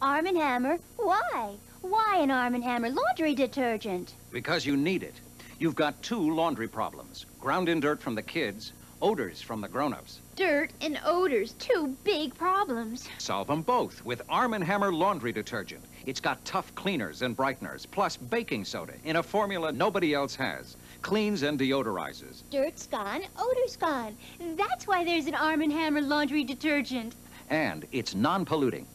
Arm & Hammer? Why? Why an Arm & Hammer laundry detergent? Because you need it. You've got two laundry problems. Ground-in dirt from the kids, odors from the grown-ups. Dirt and odors, two big problems. Solve them both with Arm & Hammer laundry detergent. It's got tough cleaners and brighteners, plus baking soda in a formula nobody else has. Cleans and deodorizes. Dirt's gone, odor's gone. That's why there's an Arm & Hammer laundry detergent. And it's non-polluting.